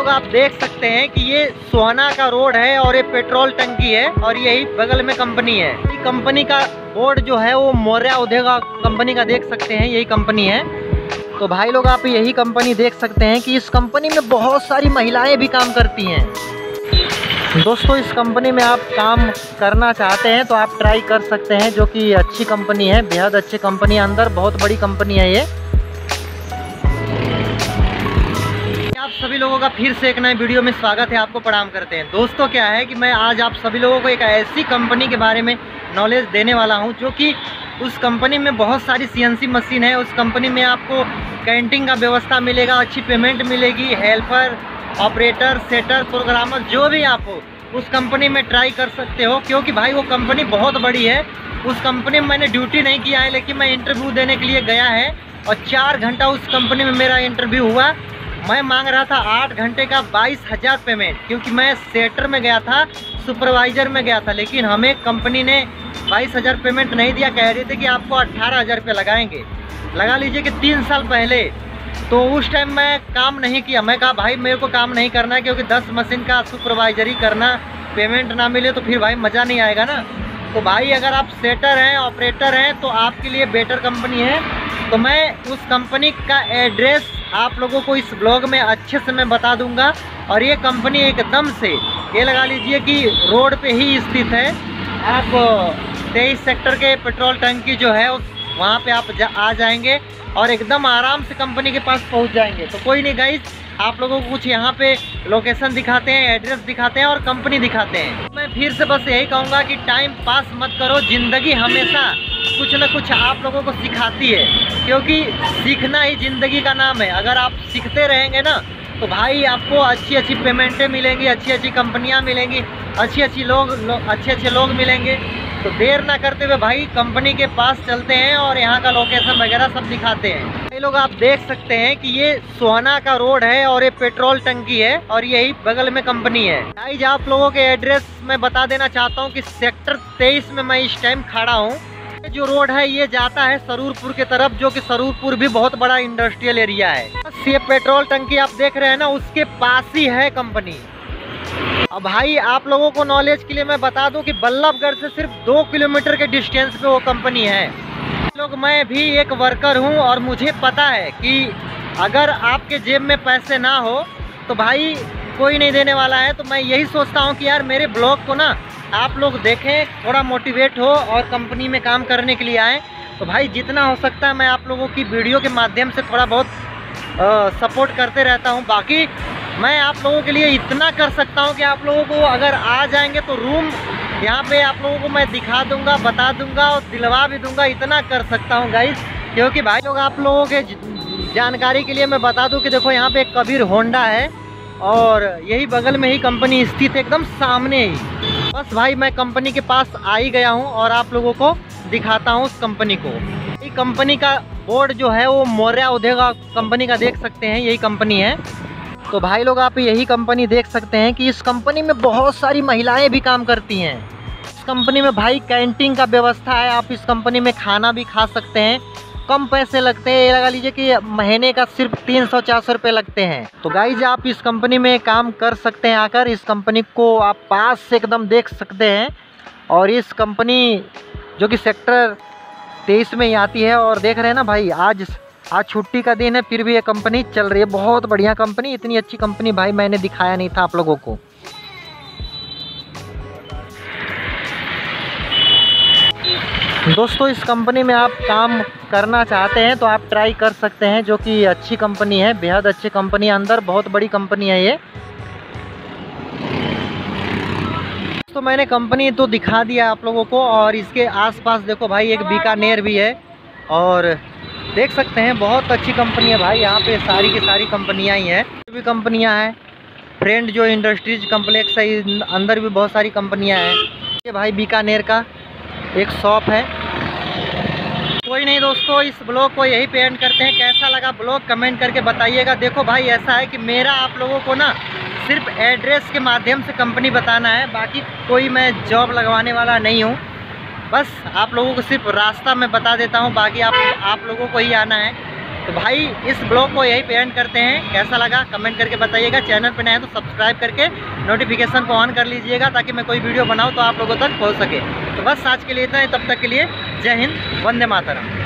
लोग आप देख सकते हैं कि ये सोहना का रोड है और ये पेट्रोल टंकी है और यही बगल में कंपनी है। कंपनी का बोर्ड जो है वो मौर्या उद्योगा कंपनी का देख सकते हैं, यही कंपनी है। तो भाई लोग आप यही कंपनी देख सकते हैं कि इस कंपनी में बहुत सारी महिलाएँ भी काम करती हैं। दोस्तों, इस कंपनी में आप काम करना चाहते हैं तो आप ट्राई कर सकते हैं जो कि अच्छी कंपनी है, बेहद अच्छी कंपनी है, अंदर बहुत बड़ी कंपनी है ये। सभी लोगों का फिर से एक नए वीडियो में स्वागत है आपको प्रणाम करते हैं। दोस्तों, क्या है कि मैं आज आप सभी लोगों को एक ऐसी कंपनी के बारे में नॉलेज देने वाला हूँ, जो कि उस कंपनी में बहुत सारी सीएनसी मशीन है। उस कंपनी में आपको कैंटीन का व्यवस्था मिलेगा, अच्छी पेमेंट मिलेगी हेल्पर ऑपरेटर सेटर प्रोग्रामर जो भी आप हो, उस कंपनी में ट्राई कर सकते हो। क्योंकि भाई, वो कंपनी बहुत बड़ी है। उस कंपनी में मैंने ड्यूटी नहीं किया है, लेकिन मैं इंटरव्यू देने के लिए गया है और चार घंटा उस कंपनी में मेरा इंटरव्यू हुआ। मैं मांग रहा था आठ घंटे का बाईस हज़ार पेमेंट, क्योंकि मैं सेटर में गया था, सुपरवाइज़र में गया था, लेकिन हमें कंपनी ने बाईस हज़ार पेमेंट नहीं दिया, कह रहे थे कि आपको अट्ठारह हज़ार रुपये लगाएँगे। लगा लीजिए कि तीन साल पहले तो उस टाइम मैं काम नहीं किया। मैं कहा, भाई, मेरे को काम नहीं करना है, क्योंकि दस मशीन का सुपरवाइजरी करना, पेमेंट ना मिले तो फिर भाई मज़ा नहीं आएगा ना। तो भाई, अगर आप सेटर हैं, ऑपरेटर हैं तो आपके लिए बेटर कंपनी है। तो मैं उस कंपनी का एड्रेस आप लोगों को इस ब्लॉग में अच्छे से मैं बता दूँगा। और ये कंपनी एकदम से ये लगा लीजिए कि रोड पे ही स्थित है। आप तेईस सेक्टर के पेट्रोल टंकी जो है वहाँ पे आप जा, आ जाएँगे और एकदम आराम से कंपनी के पास पहुँच जाएँगे। तो कोई नहीं गाइस आप लोगों को कुछ यहाँ पे लोकेशन दिखाते हैं एड्रेस दिखाते हैं और कंपनी दिखाते हैं। मैं फिर से बस यही कहूँगा कि टाइम पास मत करो ज़िंदगी हमेशा कुछ ना कुछ आप लोगों को सिखाती है। क्योंकि सीखना ही ज़िंदगी का नाम है। अगर आप सीखते रहेंगे ना तो भाई आपको अच्छी अच्छी पेमेंटें मिलेंगी अच्छी अच्छी कंपनियाँ मिलेंगी अच्छी अच्छी लोग लो, अच्छे अच्छे लोग मिलेंगे। तो देर ना करते हुए भाई कंपनी के पास चलते हैं और यहाँ का लोकेशन वगैरह सब दिखाते हैं। लोग आप देख सकते हैं कि ये सोहना का रोड है और ये पेट्रोल टंकी है और यही बगल में कंपनी है। गाइज़ आप लोगों के एड्रेस मैं बता देना चाहता हूँ कि सेक्टर तेईस में मैं इस टाइम खड़ा हूँ। जो रोड है, ये जाता है सरूरपुर की तरफ़, जो कि सरूरपुर भी बहुत बड़ा इंडस्ट्रियल एरिया है। बस ये पेट्रोल टंकी आप देख रहे हैं ना, उसके पास ही है कंपनी। अब भाई, आप लोगों को नॉलेज के लिए मैं बता दूँ कि बल्लभगढ़ से सिर्फ़ दो किलोमीटर के डिस्टेंस पे वो कंपनी है। लोग मैं भी एक वर्कर हूँ और मुझे पता है कि अगर आपके जेब में पैसे ना हो तो भाई कोई नहीं देने वाला है। तो मैं यही सोचता हूँ कि यार मेरे ब्लॉग को ना आप लोग देखें थोड़ा मोटिवेट हो और कंपनी में काम करने के लिए आएँ। तो भाई जितना हो सकता है मैं आप लोगों की वीडियो के माध्यम से थोड़ा बहुत आ, सपोर्ट करते रहता हूँ। बाकी मैं आप लोगों के लिए इतना कर सकता हूँ कि आप लोगों को अगर आ जाएँगे तो रूम यहाँ पे आप लोगों को मैं दिखा दूँगा, बता दूँगा और दिलवा भी दूँगा, इतना कर सकता हूँ गाइस क्योंकि भाई लोग आप लोगों के जानकारी के लिए मैं बता दूँ कि देखो यहाँ पे एक कबीर होंडा है और यही बगल में ही कंपनी स्थित है, एकदम सामने ही। बस भाई मैं कंपनी के पास आ ही गया हूँ और आप लोगों को दिखाता हूँ उस कंपनी को। ये कंपनी का बोर्ड जो है वो मौर्या उद्योगा कंपनी का देख सकते हैं, यही कंपनी है। तो भाई लोग, आप यही कंपनी देख सकते हैं कि इस कंपनी में बहुत सारी महिलाएँ भी काम करती हैं। इस कंपनी में भाई कैंटीन का व्यवस्था है, आप इस कंपनी में खाना भी खा सकते हैं। कम पैसे लगते हैं, ये लगा लीजिए कि महीने का सिर्फ़ तीन सौ चार सौ रुपये लगते हैं। तो गाइज़ आप इस कंपनी में काम कर सकते हैं आकर। इस कंपनी को आप पास से एकदम देख सकते हैं। और इस कंपनी जो कि सेक्टर तेईस में ही आती है, और देख रहे हैं ना भाई, आज आज छुट्टी का दिन है, फिर भी ये कंपनी चल रही है। बहुत बढ़िया कंपनी इतनी अच्छी कंपनी भाई मैंने दिखाया नहीं था आप लोगों को। दोस्तों, इस कंपनी में आप काम करना चाहते हैं तो आप ट्राई कर सकते हैं, जो कि अच्छी कंपनी है, बेहद अच्छी कंपनी है, अंदर बहुत बड़ी कंपनी है ये। तो मैंने कंपनी तो दिखा दिया आप लोगों को, और इसके आसपास देखो भाई, एक बीकानेर भी है, और देख सकते हैं, बहुत अच्छी कंपनी है भाई। यहाँ पे सारी की सारी कंपनियाँ ही हैं। भी कंपनियाँ हैं फ्रेंड जो इंडस्ट्रीज़ कम्प्लेक्स है, अंदर भी बहुत सारी कंपनियाँ हैं। ये भाई बीकानेर का एक शॉप है। कोई नहीं दोस्तों, इस ब्लॉग को यही पे एंड करते हैं। कैसा लगा ब्लॉग कमेंट करके बताइएगा। देखो भाई, ऐसा है कि मेरा आप लोगों को ना सिर्फ़ एड्रेस के माध्यम से कंपनी बताना है। बाकी कोई मैं जॉब लगवाने वाला नहीं हूँ। बस आप लोगों को सिर्फ़ रास्ता मैं बता देता हूँ, बाकी आप आप लोगों को ही आना है। तो भाई, इस ब्लॉग को यही पे एंड करते हैं। कैसा लगा कमेंट करके बताइएगा। चैनल पर नए हैं तो सब्सक्राइब करके नोटिफिकेशन को ऑन कर लीजिएगा, ताकि मैं कोई वीडियो बनाऊँ तो आप लोगों तक पहुँच सके। तो बस आज के लिए इतना है, तब तक के लिए जय हिंद, वंदे मातरम।